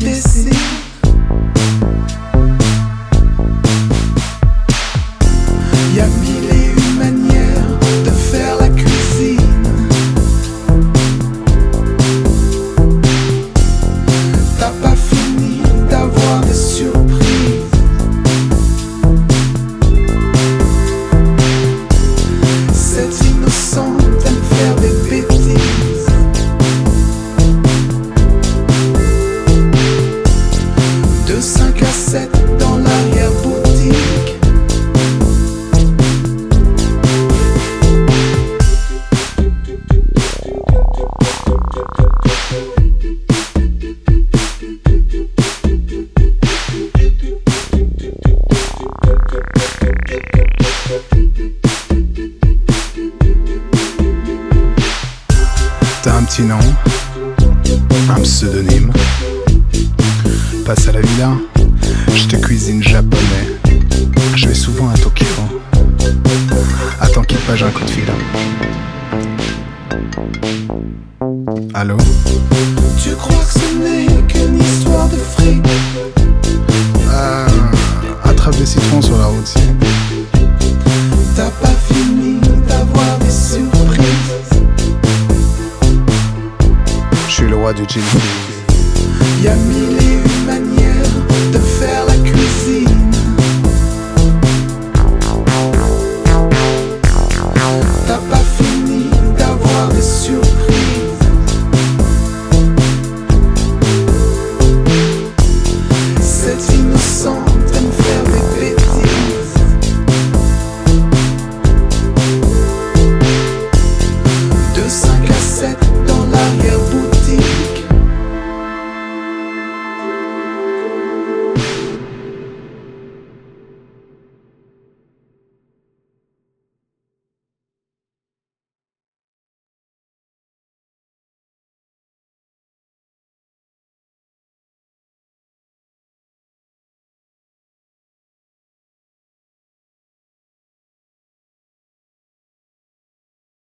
this is. Sinon, un pseudonyme. Passe à la villa, je te cuisine japonais. Je vais souvent à Tokyo. Attends qu'il j'ai un coup de fil. Allô? Tu crois que ce n'est qu'une histoire de fric? Ah, attrape des citrons sur la route. Le roi du mille